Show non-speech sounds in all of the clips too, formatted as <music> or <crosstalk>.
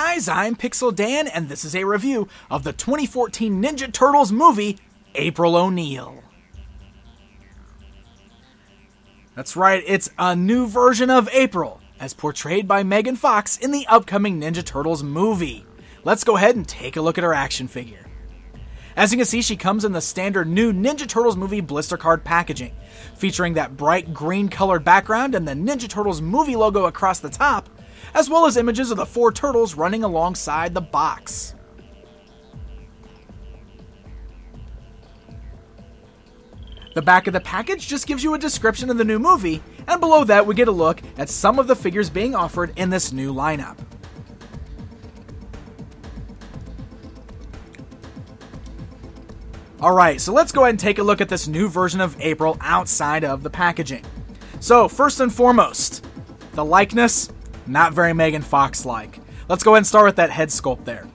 guys, I'm Pixel Dan, and this is a review of the 2014 Ninja Turtles movie, April O'Neil. That's right, it's a new version of April, as portrayed by Megan Fox in the upcoming Ninja Turtles movie. Let's go ahead and take a look at her action figure. As you can see, she comes in the standard new Ninja Turtles movie blister card packaging, featuring that bright green colored background and the Ninja Turtles movie logo across the top, as well as images of the four turtles running alongside the box. The back of the package just gives you a description of the new movie, and below that we get a look at some of the figures being offered in this new lineup. Alright, so let's go ahead and take a look at this new version of April outside of the packaging. So, first and foremost, the likeness, not very Megan Fox like. Let's go ahead and start with that head sculpt there.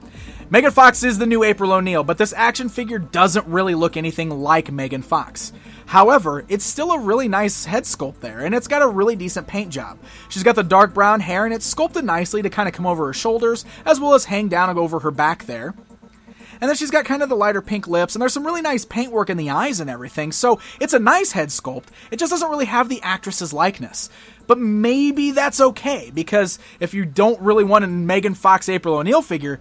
Megan Fox is the new April O'Neil, but this action figure doesn't really look anything like Megan Fox. However, it's still a really nice head sculpt there, and it's got a really decent paint job. She's got the dark brown hair, and it's sculpted nicely to kind of come over her shoulders, as well as hang down over her back there. And then she's got kind of the lighter pink lips, and there's some really nice paintwork in the eyes and everything, so it's a nice head sculpt. It just doesn't really have the actress's likeness. But maybe that's okay, because if you don't really want a Megan Fox April O'Neil figure,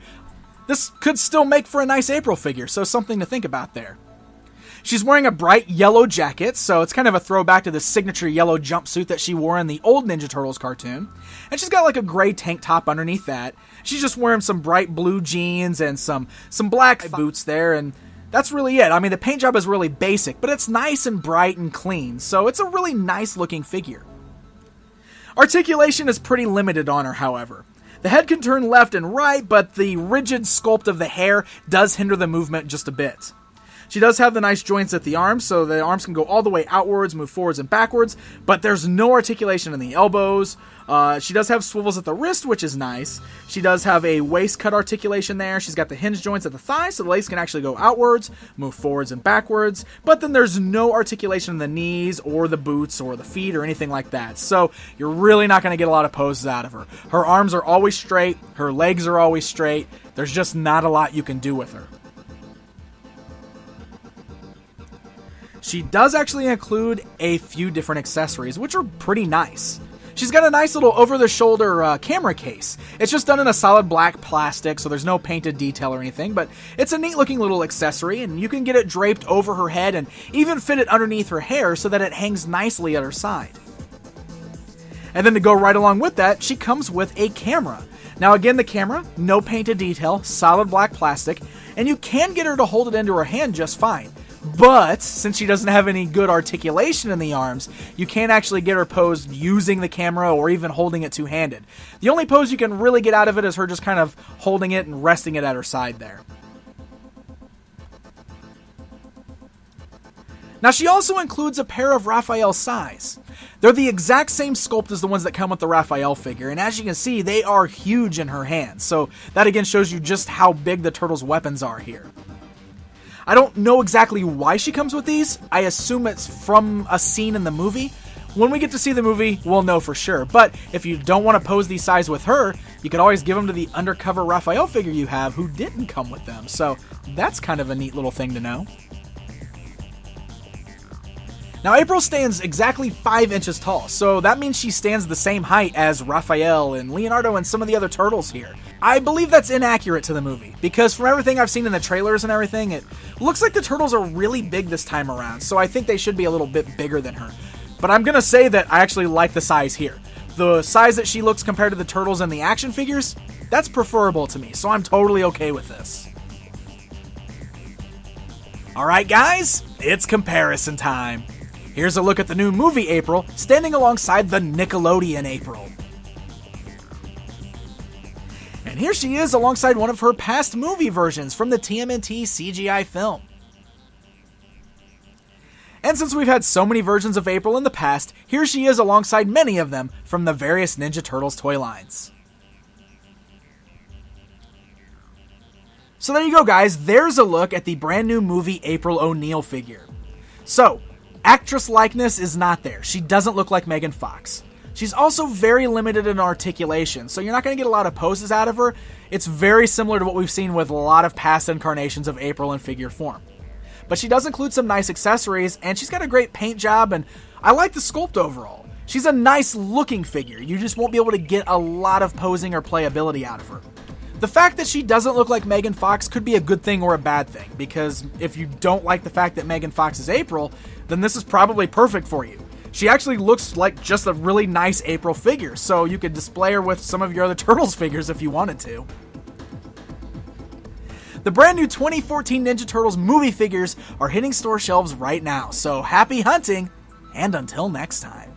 this could still make for a nice April figure, so something to think about there. She's wearing a bright yellow jacket, so it's kind of a throwback to the signature yellow jumpsuit that she wore in the old Ninja Turtles cartoon. And she's got like a gray tank top underneath that. She's just wearing some bright blue jeans and some some black boots there and that's really it. I mean, the paint job is really basic, but it's nice and bright and clean, so it's a really nice looking figure. Articulation is pretty limited on her, however. The head can turn left and right, but the rigid sculpt of the hair does hinder the movement just a bit. She does have the nice joints at the arms, so the arms can go all the way outwards, move forwards and backwards, but there's no articulation in the elbows. Uh, she does have swivels at the wrist, which is nice. She does have a waist cut articulation there. She's got the hinge joints at the thigh, so the legs can actually go outwards, move forwards and backwards. But then there's no articulation in the knees or the boots or the feet or anything like that. So you're really not going to get a lot of poses out of her. Her arms are always straight, her legs are always straight. There's just not a lot you can do with her. She does actually include a few different accessories, which are pretty nice. She's got a nice little over the shoulder uh, camera case. It's just done in a solid black plastic, so there's no painted detail or anything, but it's a neat looking little accessory, and you can get it draped over her head and even fit it underneath her hair so that it hangs nicely at her side. And then to go right along with that, she comes with a camera. Now, again, the camera, no painted detail, solid black plastic, and you can get her to hold it into her hand just fine. But since she doesn't have any good articulation in the arms, you can't actually get her posed using the camera or even holding it two handed. The only pose you can really get out of it is her just kind of holding it and resting it at her side there. Now, she also includes a pair of Raphael sais. They're the exact same sculpt as the ones that come with the Raphael figure, and as you can see, they are huge in her hands, so that again shows you just how big the turtle's weapons are here. I don't know exactly why she comes with these. I assume it's from a scene in the movie. When we get to see the movie, we'll know for sure. But if you don't want to pose these sais with her, you could always give them to the undercover Raphael figure you have who didn't come with them. So that's kind of a neat little thing to know. Now, April stands exactly 5 inches tall, so that means she stands the same height as Raphael and Leonardo and some of the other turtles here. I believe that's inaccurate to the movie, because from everything I've seen in the trailers and everything, it looks like the turtles are really big this time around, so I think they should be a little bit bigger than her. But I'm gonna say that I actually like the size here. The size that she looks compared to the turtles and the action figures, that's preferable to me, so I'm totally okay with this. Alright, guys, it's comparison time. Here's a look at the new movie April standing alongside the Nickelodeon April. And here she is alongside one of her past movie versions from the TMNT CGI film. And since we've had so many versions of April in the past, here she is alongside many of them from the various Ninja Turtles toy lines. So there you go, guys. There's a look at the brand new movie April O'Neil figure. So, Actress likeness is not there. She doesn't look like Megan Fox. She's also very limited in articulation, so you're not going to get a lot of poses out of her. It's very similar to what we've seen with a lot of past incarnations of April in figure form. But she does include some nice accessories, and she's got a great paint job, and I like the sculpt overall. She's a nice looking figure, you just won't be able to get a lot of posing or playability out of her. The fact that she doesn't look like Megan Fox could be a good thing or a bad thing, because if you don't like the fact that Megan Fox is April, then this is probably perfect for you. She actually looks like just a really nice April figure, so you could display her with some of your other <laughs> Turtles figures if you wanted to. The brand new 2014 Ninja Turtles movie figures are hitting store shelves right now, so happy hunting, and until next time.